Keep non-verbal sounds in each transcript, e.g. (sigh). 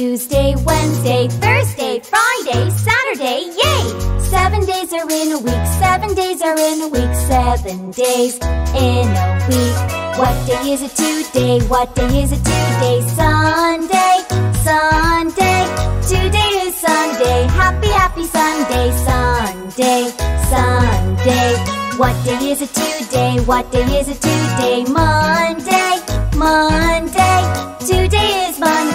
Tuesday, Wednesday, Thursday, Friday, Saturday, yay! Seven days are in a week, seven days are in a week, seven days in a week. What day is it today? What day is it today? Sunday, Sunday, today is Sunday. Happy, happy Sunday, Sunday, Sunday. What day is it today? What day is it today? Monday, Monday, today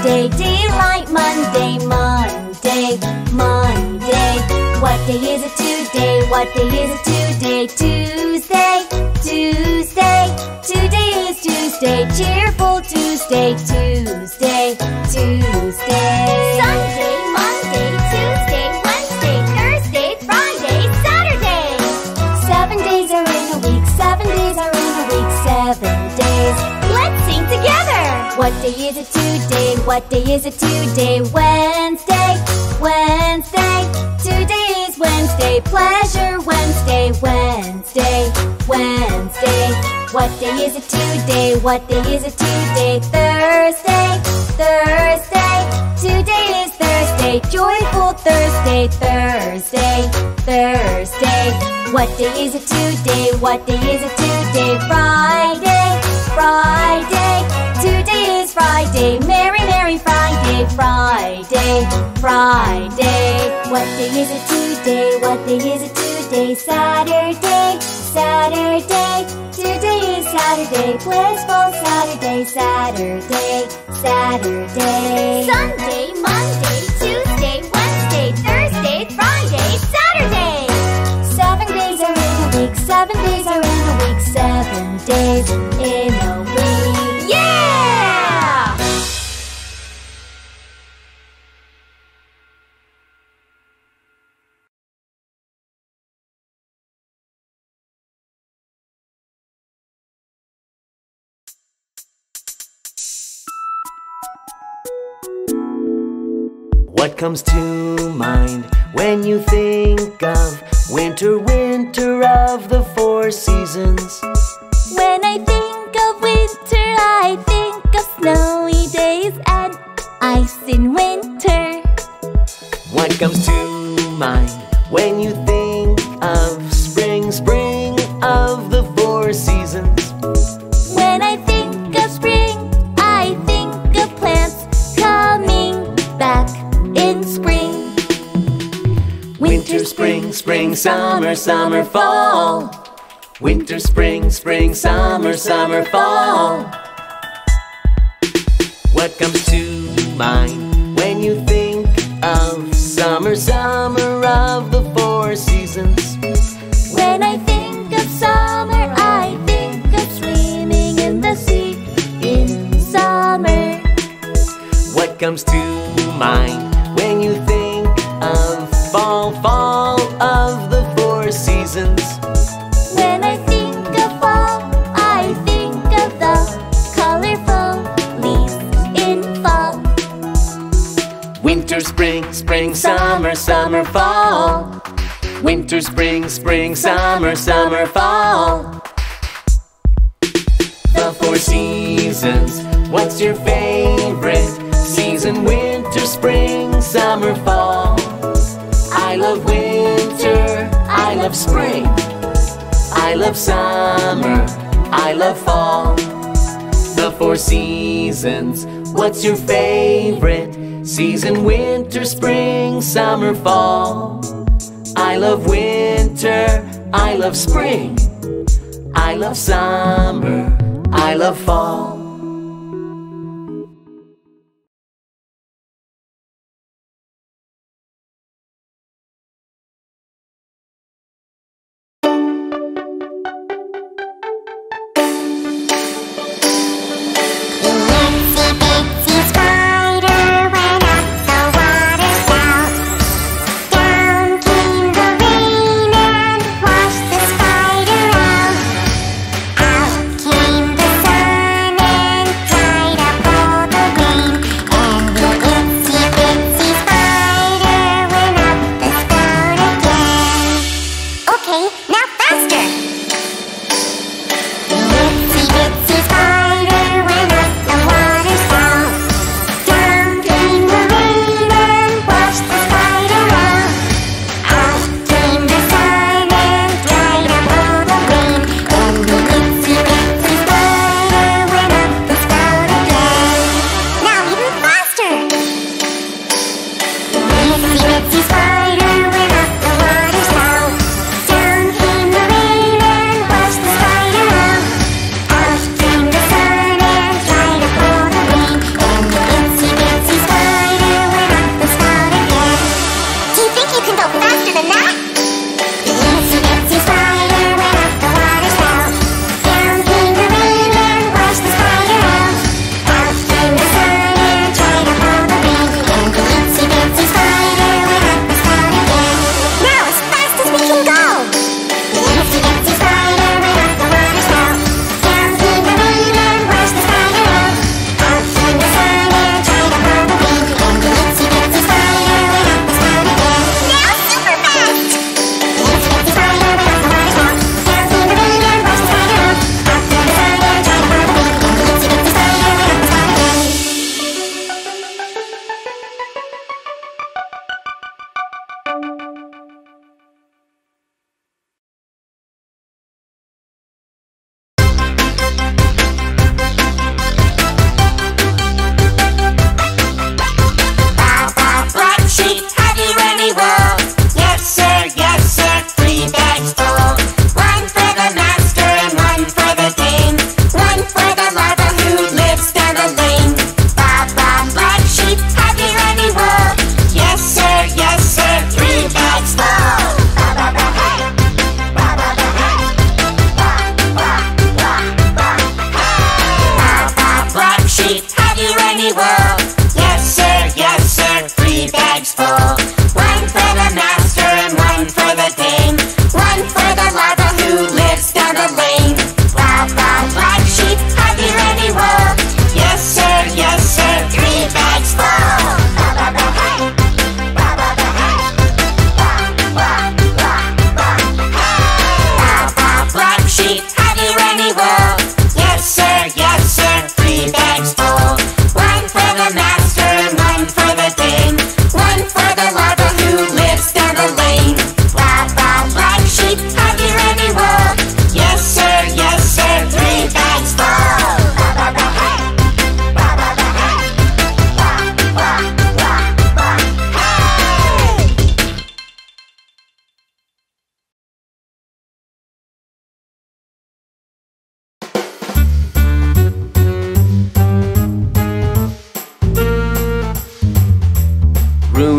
Monday. Daylight Monday, Monday, Monday. What day is it today? What day is it today? Tuesday, Tuesday, today is Tuesday. Cheerful Tuesday, Tuesday, Tuesday. Sunday, Monday, Tuesday, Wednesday, Thursday, Friday, Saturday. Seven days are in a week, seven days are in a week, seven days. Let's sing together. What day is it What day is it today? Wednesday, Wednesday. Today is Wednesday. Pleasure Wednesday, Wednesday, Wednesday. What day is it today? What day is it today? Thursday, Thursday. Today is Thursday. Joyful Thursday, Thursday, Thursday. What day is it today? What day is it today? Friday, Friday. Today Friday. Merry, Merry Friday, Friday, Friday. What day is it today? What day is it today? Saturday, Saturday. Today is Saturday. Blissful Saturday, Saturday, Saturday. Sunday, What comes to mind when you think of winter, winter of the four seasons? When I think of winter, I think of snowy days and ice in winter. What comes to mind when you spring, summer, summer, fall. Winter, spring, spring, summer, summer, fall. What comes to mind when you think of summer, summer of the four seasons? When I think of summer, I think of swimming in the sea in summer. What comes to mind Winter, spring, spring, summer, summer, fall. Winter, spring, spring, summer, summer, fall. The four seasons, what's your favorite season? Winter, spring, summer, fall. I love winter, I love spring, I love summer, I love fall. The four seasons, what's your favorite season? Winter, spring, summer, fall. I love winter, I love spring, I love summer, I love fall.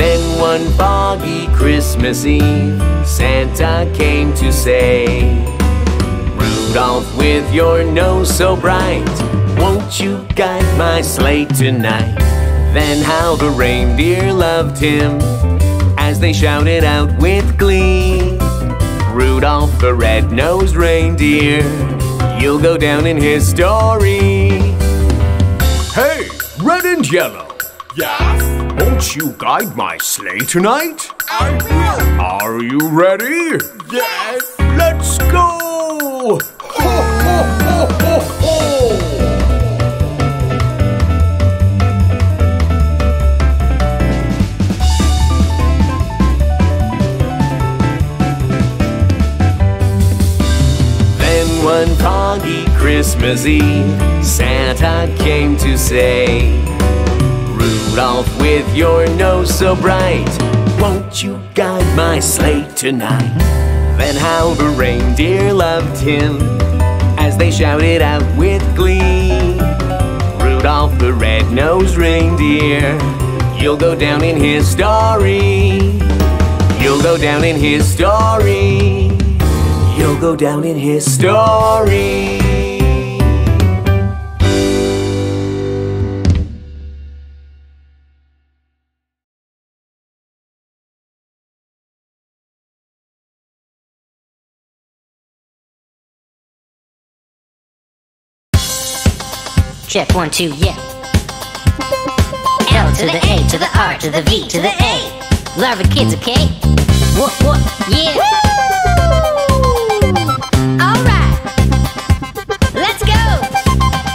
Then one foggy Christmas Eve, Santa came to say, Rudolph, with your nose so bright, won't you guide my sleigh tonight? Then how the reindeer loved him as they shouted out with glee. Rudolph the red-nosed reindeer, you'll go down in history. Hey, red and yellow, Yes, won't you guide my sleigh tonight? I will. Are you ready? Yes. Let's go! Ho, ho, ho, ho, ho! Then one foggy Christmas Eve, Santa came to say, Rudolph, with your nose so bright, won't you guide my sleigh tonight? Then how the reindeer loved him as they shouted out with glee. Rudolph the red-nosed reindeer, you'll go down in his story. You'll go down in his story. You'll go down in his story. Check one, two, yeah. L to the A to the R to the V to the A. Larva kids, okay? What, what, yeah. Alright. Let's go.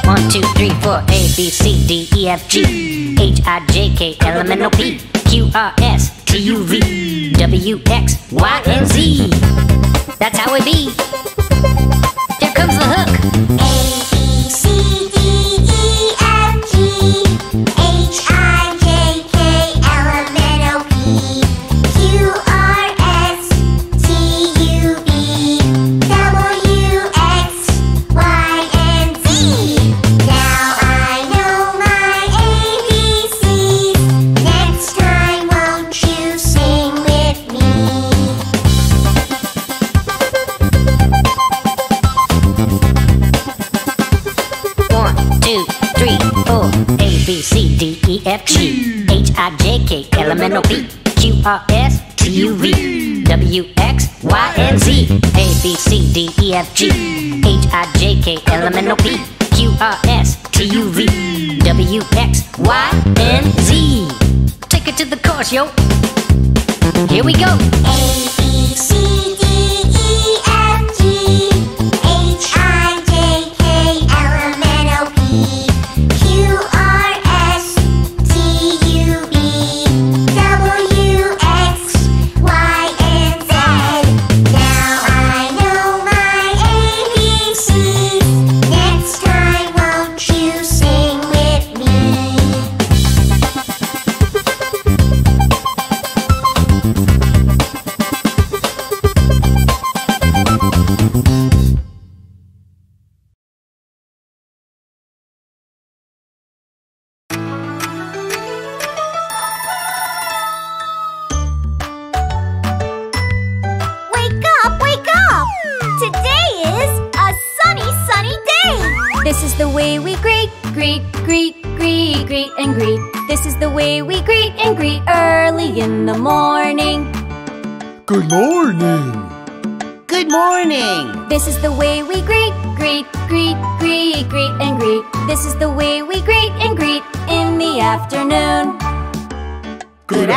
One, two, three, four, A, B, C, D, E, F, G, H, I, J, K, L, M, N, O, P, Q, R, S, T, U, V, W, X, Y, and Z. That's how it be. Here comes the hook. Yo. Here we go.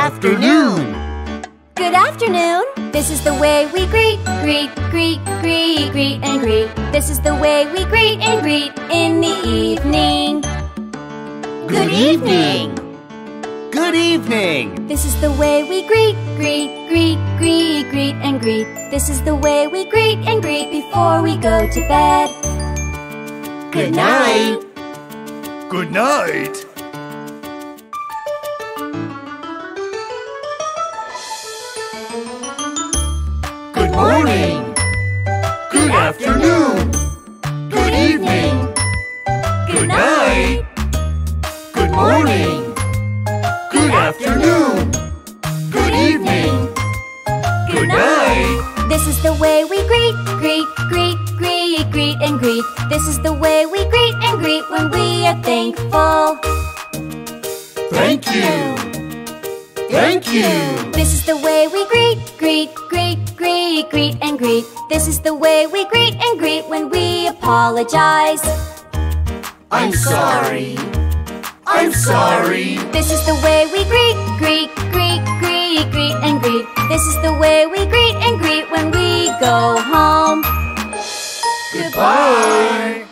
Afternoon. Good afternoon. This is the way we greet, greet, greet, greet, greet, and greet. This is the way we greet and greet in the evening. Good evening. Good evening. This is the way we greet, greet, greet, greet, greet, and greet. This is the way we greet and greet before we go to bed. Good night. Good night. Greet, and greet. This is the way we greet and greet when we are thankful. Thank you. Thank you. This is the way we greet, greet, greet, greet, greet, and greet. This is the way we greet and greet when we apologize. I'm sorry. I'm sorry. This is the way we greet, greet, greet, greet, greet, and greet. This is the way we greet and greet when we go home. Goodbye. One,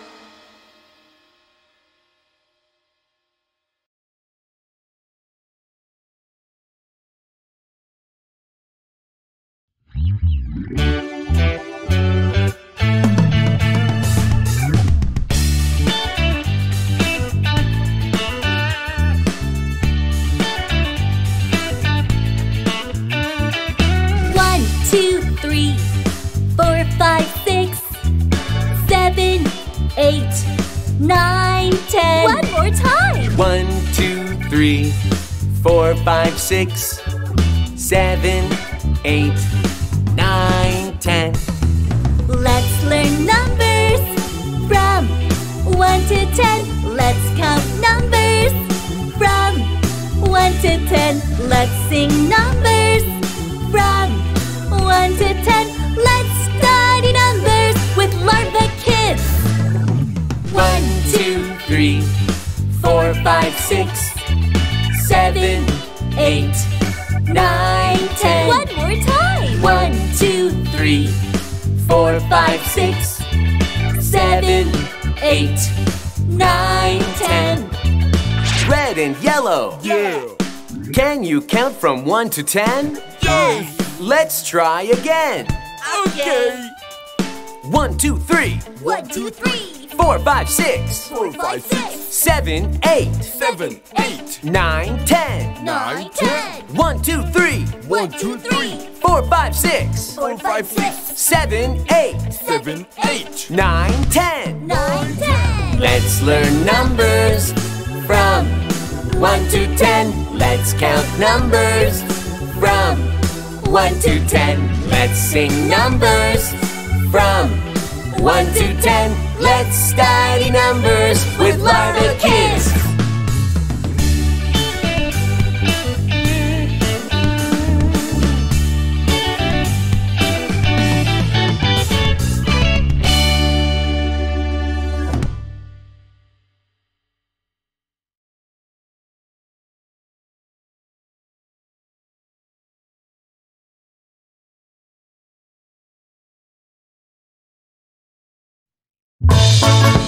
eight, nine, ten. One more time. One, two, three, four, five, six, seven, eight, nine, ten. Let's learn numbers from one to ten. Let's count numbers from one to ten. Let's sing numbers from one to ten. Five, six, seven, eight, nine, ten. One more time. One, two, three, four, five, six, seven, eight, nine, ten. Red and yellow. Yeah. Can you count from one to ten? Yes. Let's try again. Okay. One, two, three, One, two, three, four, five, six, Four, five, six, seven, eight, seven, eight, nine, ten. nine, ten. One, two, three, One, two, three, four, five, six, four, five, six, seven, eight, seven, eight, nine, ten. nine, ten. Let's learn numbers from 1 to 10. Let's count numbers from 1 to 10. Let's sing numbers from 1 to 10. Let's study numbers with Larva Kids. London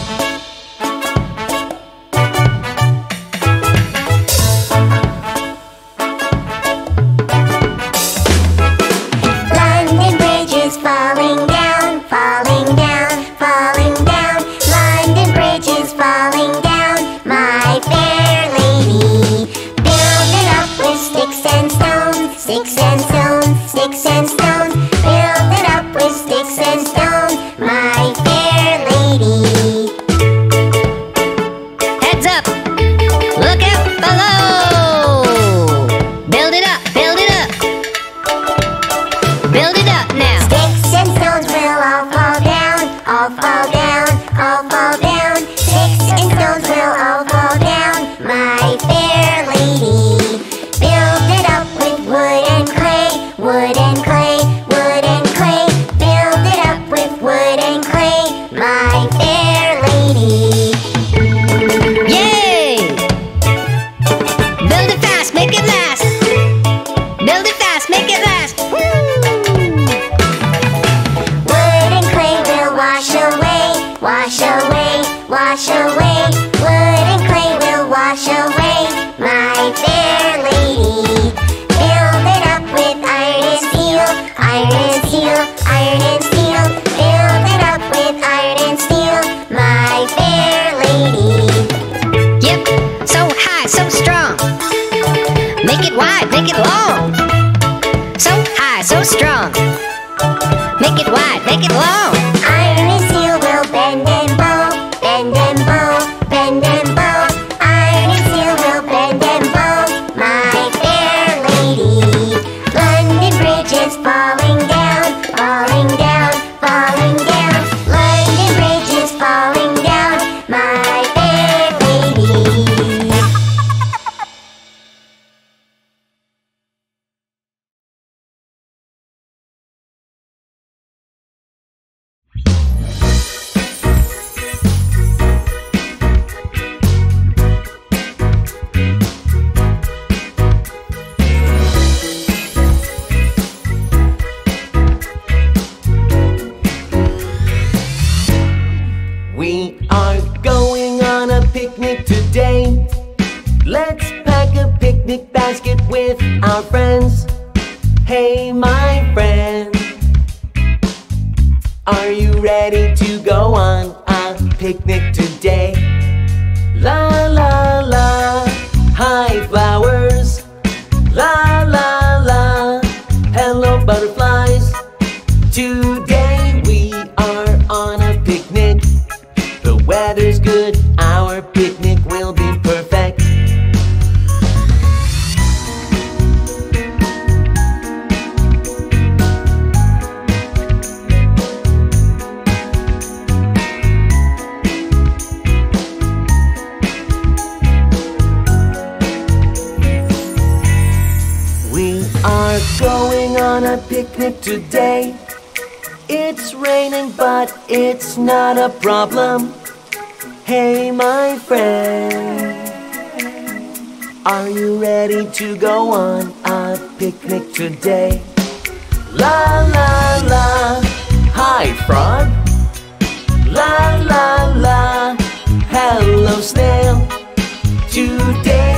Is falling not a problem. Hey, my friend, are you ready to go on a picnic today? La la la, hi frog. La la la, hello snail. Today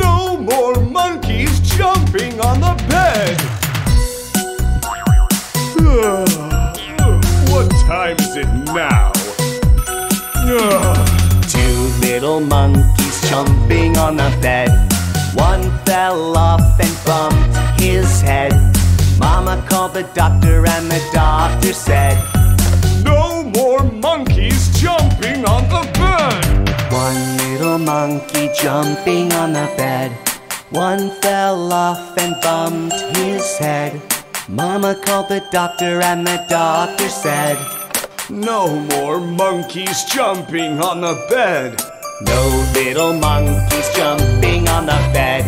No more monkeys jumping on the bed. (sighs) what time is it now? (sighs) Two little monkeys jumping on the bed. One fell off and bumped his head. Mama called the doctor, and the doctor said, No more monkeys jumping on the bed. One little monkey jumping on the bed. One fell off and bumped his head. Mama called the doctor, and the doctor said, No more monkeys jumping on the bed. No little monkeys jumping on the bed.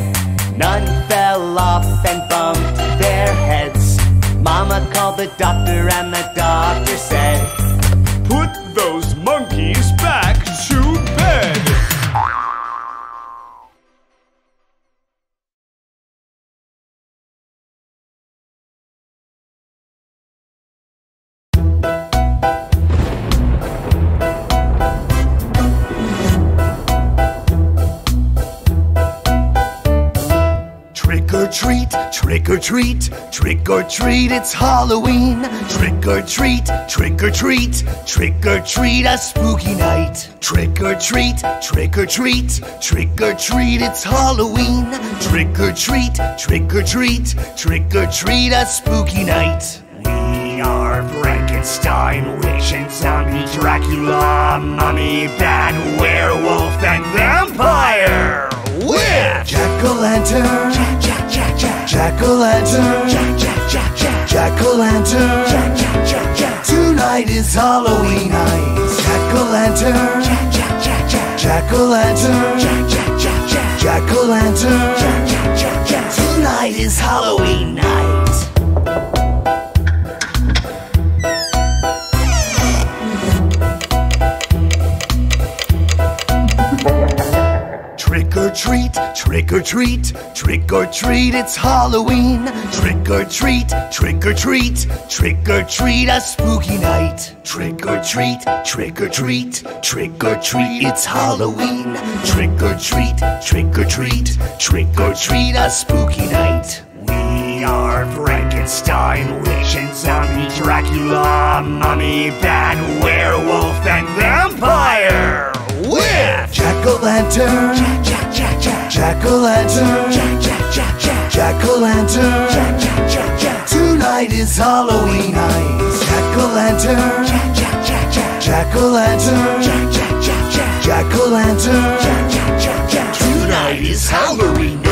None fell off and bumped their heads. Mama called the doctor, and the doctor said, Put those monkeys back to bed. Trick or treat, trick or treat, it's Halloween. Trick or treat, trick or treat, trick or treat, a spooky night. Trick or treat, trick or treat, trick or treat, it's Halloween. Trick or treat, trick or treat, trick or treat, a spooky night. We are Frankenstein, witch and zombie, Dracula, mummy, bat, werewolf, and vampire. We're Jack o' lantern, Jack Jack, Jack, Jack. Jack o' lantern, Jack Jack, Jack, Jack. Jack o' lantern. Jack, Jack, Jack, Jack. Tonight is Halloween night. Jack o' lantern, Jack Jack, Jack, Jack. Jack o' lantern, Jack Jack, Jack, Jack. Jack o' lantern. Jack, Jack, Jack, Jack. Tonight is Halloween night. Treat, trick or treat, trick or treat, it's Halloween. Trick or treat, trick or treat, trick or treat, a spooky night. Trick or treat, trick or treat, trick or treat, it's Halloween. Trick or treat, trick or treat, trick or treat, a spooky night. We are Frankenstein, witch and zombie, Dracula, mummy, bat, werewolf, and vampire. We're Jack Jack, Jack, Jack. Jack o' lantern, Jack Jack, Jack, Jack. Jack o' lantern, Jack o' lantern. Tonight is Halloween night. Jack o' lantern, Jack Jack, Jack, Jack. Jack o' lantern, Jack Jack, Jack, Jack. Jack o' lantern. Jack, Jack, Jack, Jack. Tonight is Halloween night.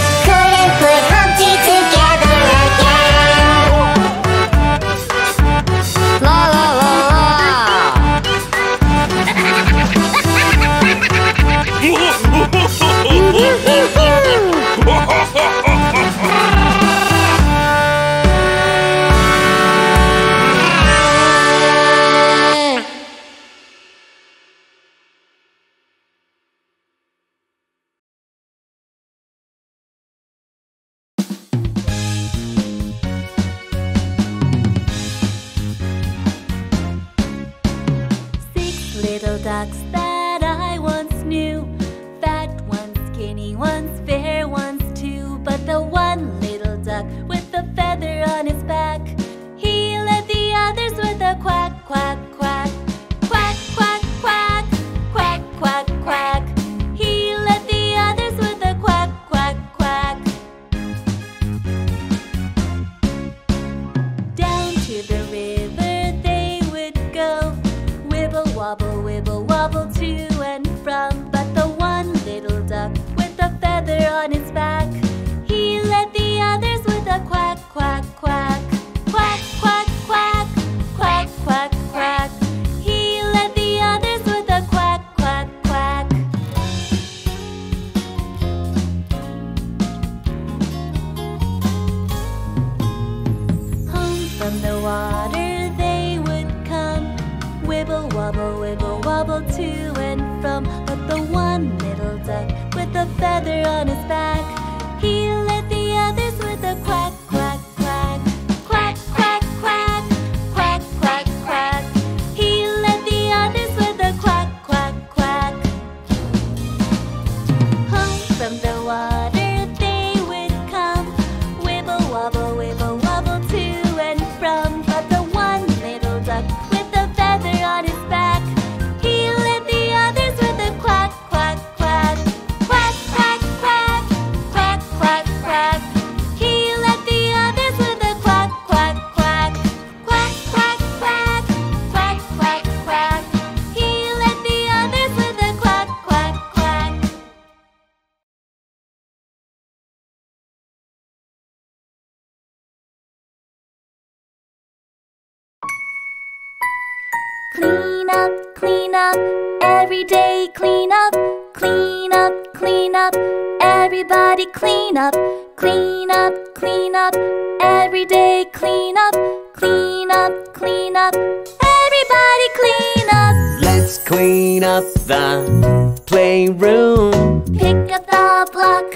clean up, clean up, clean up. Every day clean up, clean up, clean up. Everybody clean up. Let's clean up the playroom. Pick up the block,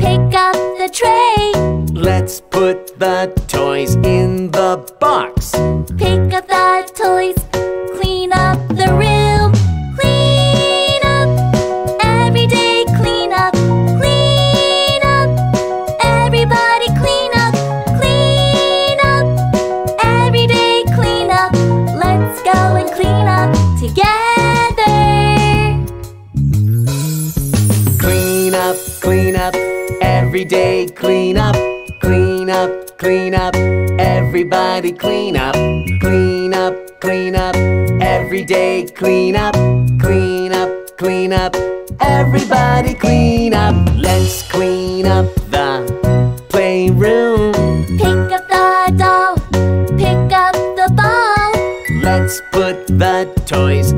pick up the tray. Let's put the toys in the clean up. Everybody clean up. Clean up, clean up. Every day clean up. Clean up, clean up. Everybody clean up. Let's clean up the playroom. Pick up the doll. Pick up the ball. Let's put the toys